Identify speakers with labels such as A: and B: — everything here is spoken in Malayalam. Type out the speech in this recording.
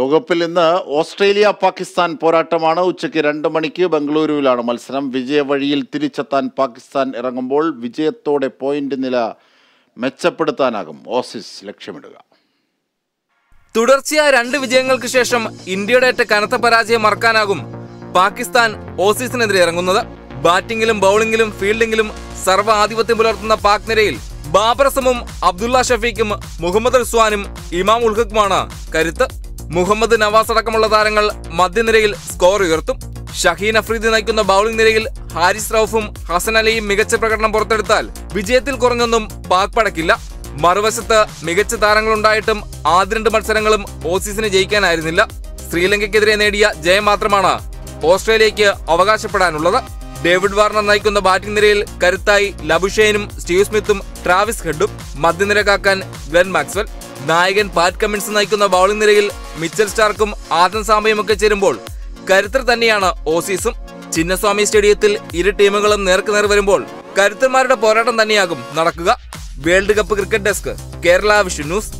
A: ലോകകപ്പിൽ ഇന്ന് ഓസ്ട്രേലിയ പാകിസ്ഥാൻ പോരാട്ടമാണ്. ഉച്ചയ്ക്ക് രണ്ട് മണിക്ക് ബംഗളൂരുവിലാണ് മത്സരം. വിജയവഴിയിൽ തിരിച്ചെത്താൻ പാകിസ്ഥാൻ ഇറങ്ങുമ്പോൾ വിജയത്തോടെ പോയിന്റ് നില മെച്ചപ്പെടുത്താനാകും. ഓസിസ് ലക്ഷ്യമിടുക.
B: തുടർച്ചയായ രണ്ട് വിജയങ്ങൾക്ക് ശേഷം ഇന്ത്യയുടെ ഏറ്റ കനത്ത പരാജയം മറക്കാനാകും പാകിസ്ഥാൻ ഓസീസിനെതിരെ ഇറങ്ങുന്നത്. ബാറ്റിംഗിലും ബൌളിംഗിലും ഫീൽഡിംഗിലും സർവ ആധിപത്യം പുലർത്തുന്ന പാക് നിരയിൽ ബാബർ അസമും അബ്ദുള്ള ഷഫീഖും മുഹമ്മദ് റിസ്വാനും ഇമാം ഉൽഹക്കുമാണ് കരുത്ത്. മുഹമ്മദ് നവാസ് അടക്കമുള്ള താരങ്ങൾ മധ്യനിരയിൽ സ്കോർ ഉയർത്തും. ഷഹീൻ അഫ്രീദി നയിക്കുന്ന ബൌളിംഗ് നിരയിൽ ഹാരിസ് റൌഫും ഹസൻ അലിയും മികച്ച പ്രകടനം പുറത്തെടുത്താൽ വിജയത്തിൽ കുറഞ്ഞൊന്നും പാക് പടക്കില്ല. മറുവശത്ത് മികച്ച താരങ്ങളുണ്ടായിട്ടും ആദ്യ രണ്ട് മത്സരങ്ങളും ഓസീസിന് ജയിക്കാനായിരുന്നില്ല. ശ്രീലങ്കയ്ക്കെതിരെ നേടിയ ജയം മാത്രമാണ് ഓസ്ട്രേലിയയ്ക്ക് അവകാശപ്പെടാനുള്ളത്. ഡേവിഡ് വാർണർ നയിക്കുന്ന ബാറ്റിംഗ് നിരയിൽ കരുത്തായി ലബുഷേനും സ്റ്റീവ് സ്മിത്തും ട്രാവിസ് ഹെഡും മധ്യനിര കാക്കാൻ ഗ്ലെൻ മാക്സ്വൽ. നായകൻ പാറ്റ് കമ്മിൻസ് നയിക്കുന്ന ബൌളിംഗ് നിരയിൽ മിച്ചൽ സ്റ്റാർക്കും ആദം ഒക്കെ ചേരുമ്പോൾ കരുത്തർ തന്നെയാണ് ഓസീസും. ചിന്നസ്വാമി സ്റ്റേഡിയത്തിൽ ഇരു ടീമുകളും നേർക്കുനേർ വരുമ്പോൾ കരുത്തന്മാരുടെ പോരാട്ടം തന്നെയാകും നടക്കുക. World cup cricket desk Kerala vision news.